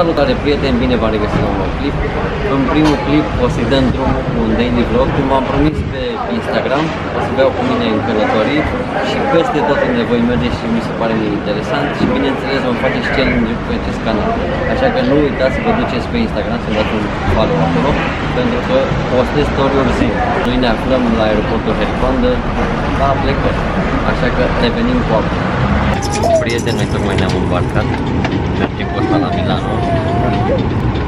Salutare prieteni, bine v-am regăsit la un nou clip. În primul clip o să-i dăm drumul cu un daily vlog, cum v-am promis pe Instagram, o să beau cu mine în călătorii și peste tot unde voi merge și mi se pare mie interesant și bineînțeles vom face și challenge pe acest canal. Așa că nu uitați să vă duceți pe Instagram să dați un follow acolo, pentru că postez story-uri zi. Noi ne aflăm la aeroportul Hercondă la plecări, așa că revenim cu apă. Prieteni, noi tocmai ne-am îmbarcat, mergem cu asta la Milano,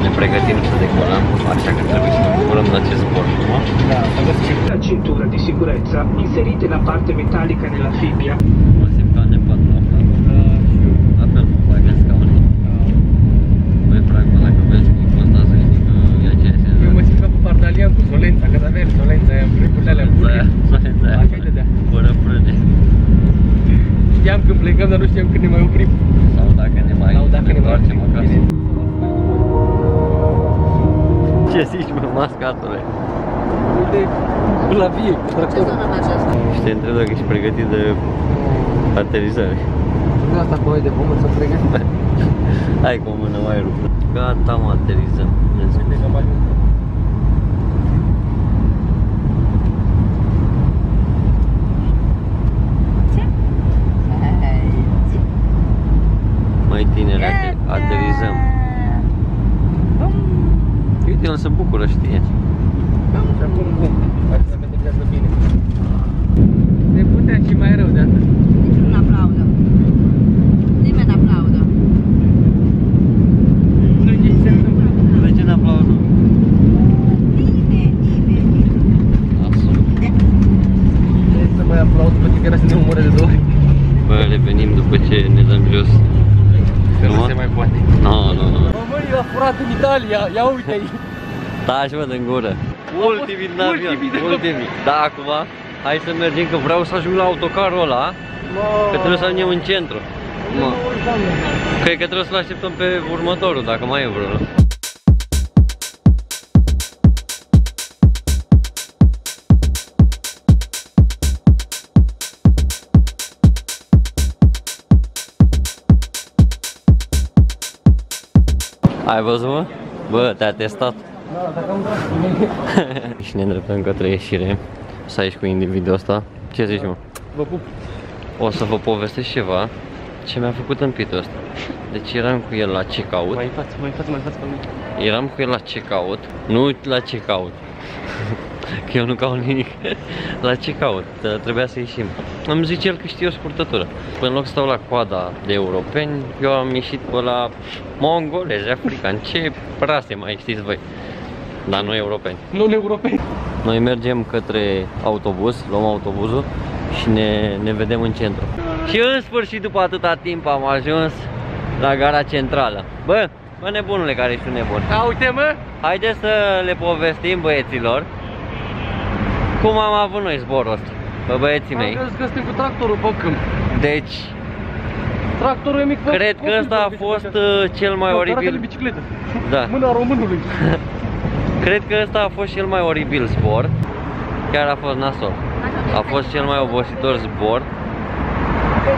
ne pregătim să decolăm, așa că trebuie să ne bucurăm de acest? La cintura di sicurezza inserite la parte metallica nella fibbia dacă ne mai întoarcem oprim. acasă. Bine. Ce zici, mă, mascatule? Uite, la vie, cu tractorul. Și te întreb dacă ești pregătit de aterizare. Nu asta cu noi de pământ să pregătim. Hai cu o mână mai ruptă. Gata, mă, aterizăm. Uite că am ajuns. Mai tineri, ate- aterizăm. Uite, el se bucură, știe. Și acum bun. Hai să vedem că bine. Se putea și mai rău de atât. Niciunul nu aplaudă. Nimeni nu aplaudă. Nu știu ce se întâmplă. De ce n-aplaudă? Nimeni, nimeni, nimeni. Absolut. Trebuie să mai aplaud, după ce era să ne omore de două ori. Bă, revenim după ce ne dăm jos. Că nu se mai poate. Nu, nu, nu. Românii l-a furat în Italia, ia uite aici. Taci mă din gură. Ultimii din avion. ultimii de Ultimii. Da, acum, hai să mergem, că vreau să ajung la autocarul ăla, că trebuie să ajungem în centru. Mă. Cred că trebuie să-l așteptăm pe următorul, dacă mai e vreunul. Ai văzut, mă? Bă, te-a testat. Da, dacă am dat. și ne îndreptăm către ieșire. Să aici cu individul ăsta. Ce zici, mă? Vă pup. O să vă povestesc ceva ce mi-a făcut în pitul ăsta. Deci eram cu el la checkout. Mai față, mai față, mai față pe mine. Eram cu el la checkout. Nu la checkout. Că eu nu caut nimic. La checkout. Tă- Trebuia să ieșim. Îmi zice el că știe o scurtătură. Până în loc să stau la coada de europeni, eu am ieșit pe la mongolezi, africani. Ce prase mai știți voi. Dar nu europeni. Non-europeni. Noi mergem către autobuz, luăm autobuzul și ne, ne vedem în centru. Și în sfârșit, după atâta timp, am ajuns la gara centrală. Bă, bă nebunule care ești un nebun. A, uite mă! Haideți să le povestim băieților cum am avut noi zborul ăsta, bă băieții Am mei. crezut că suntem cu tractorul pe câmp. Deci, Tractorul e mic pe cred că copil ăsta pe a bicicletă. fost uh, cel mai Nu, arată de oribil. bicicletă. Da. Mâna românului. Cred că ăsta a fost cel mai oribil zbor. Chiar a fost nasol. A fost cel mai obositor zbor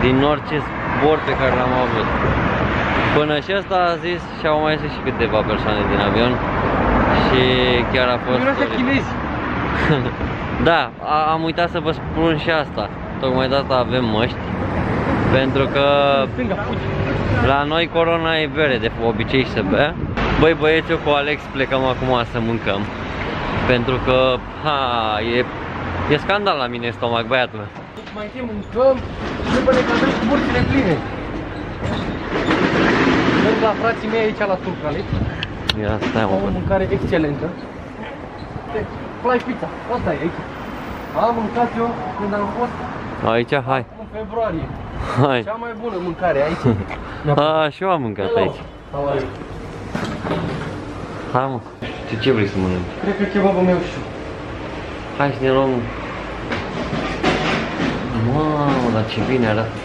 din orice zbor pe care l-am avut. Până și ăsta a zis și au mai zis și câteva persoane din avion și chiar a fost Nu ăștia oribil. chinezi. Da, a, am uitat să vă spun și asta. Tocmai de asta avem măști. Pentru că Stânga, fugi. la noi corona e bere, de obicei se bea. Băi băieți, eu cu Alex plecăm acum să mâncăm. Pentru că, ha, e, e scandal la mine în stomac, băiatul. Mai întâi mâncăm și după ne cazăm cu burțile pline. Merg la frații mei aici la Turcali. Ia, stai mă, Au o bă. mâncare excelentă. Uite, Fly pizza, asta e aici. Am mâncat eu când am fost Aici, hai, în februarie. hai. Cea mai bună mâncare aici. A, și eu am mâncat aici. How are you? Hai mă, tu ce vrei să mănânci? Cred că kebabul meu și Hai să ne luăm... Mamă, dar ce bine arată.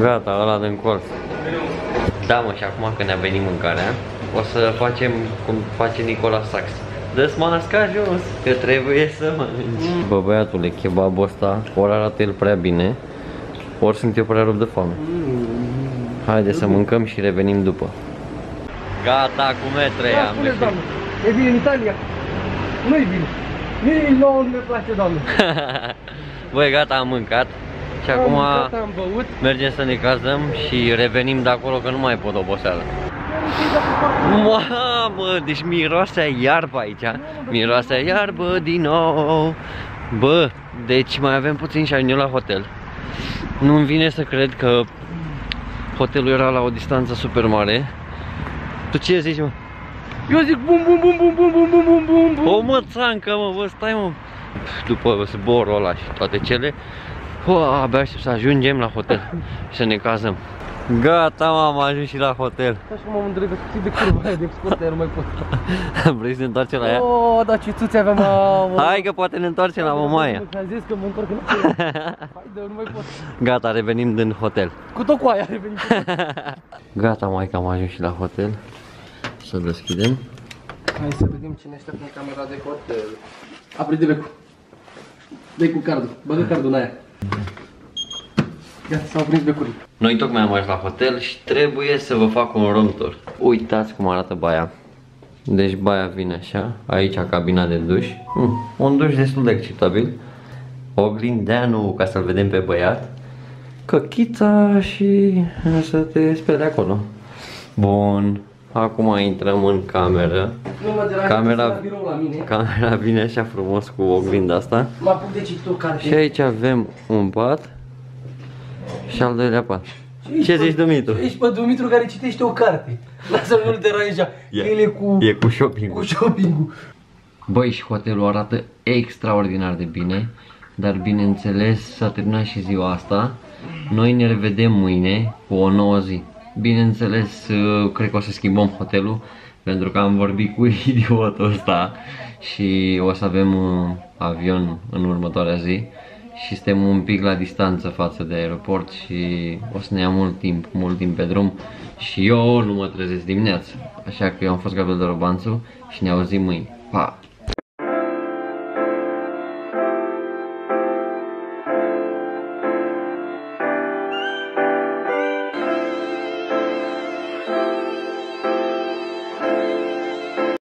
Gata, ăla din colț. Da, mă, și acum că ne-a venit mâncarea, o să facem cum face Nicola Sax. Dă-ți masca jos, că trebuie să mănânci. Bă, băiatule, kebabul ăsta, ori arată el prea bine, ori sunt eu prea rupt de foame. Haide să mâncăm și revenim după. Gata cu metre Da, am spuneți, ieșit. doamnă. E bine în Italia? Nu-i bine. Nici nouă nu ne place, doamnă. Băi, gata, am mâncat. Și Am acum mâncat, am băut. mergem să ne cazăm și revenim de acolo că nu mai pot oboseală. Mamă, deci miroase a iarbă aici. Miroase a iarbă din nou. Bă, deci mai avem puțin și ajungem la hotel. Nu-mi vine să cred că hotelul era la o distanță super mare. Tu ce zici, mă? Eu zic bum bum bum bum bum bum bum bum bum bum. O mățancă, mă, bă, stai, mă. După zborul ăla și toate cele, Bă, abia aștept să ajungem la hotel și să ne cazăm. Gata, mă, am ajuns și la hotel. Așa m-am îndrăgostit de curva aia de scoate, nu mai pot. Vrei să ne întoarcem la ea? Oh, dar ce țuți aveam, mamă. Hai că poate ne întoarcem la mamaia. Am zis că mă întorc înapoi. Haide, nu mai pot. Gata, revenim din hotel. Cu tot cu aia revenim. Gata, mai că am ajuns și la hotel. Să deschidem. Hai să vedem cine așteaptă în camera de hotel. Aprinde becul. Dă-i cu cardul. Bagă cardul în aia. Gata, s-au prins becurii. Noi tocmai am ajuns la hotel și trebuie să vă fac un room tour. Uitați cum arată baia. Deci baia vine așa, aici cabina de duș. Mm, un duș destul de acceptabil. Oglindeanu ca să-l vedem pe băiat. Căchița și să te speli acolo. Bun, acum intrăm în cameră. Nu mă deranjează Camera, la birou la mine. camera vine așa frumos cu oglinda asta. Mă apuc de citit o carte. Și aici avem un pat și al doilea pat. Ce zici, Dumitru? Ești pe Dumitru care citește o carte. Lasă-l nu-l deranja. El e cu, E cu shopping. cu shopping-ul. Băi, și hotelul arată extraordinar de bine, dar bineînțeles s-a terminat și ziua asta. Noi ne revedem mâine cu o nouă zi. Bineînțeles, uh, cred că o să schimbăm hotelul, pentru că am vorbit cu idiotul ăsta și o să avem uh, avion în următoarea zi și suntem un pic la distanță față de aeroport și o să ne ia mult timp, mult timp pe drum și eu nu mă trezesc dimineața. Așa că eu am fost Gabriel de Robanțu și ne auzim mâine. Pa!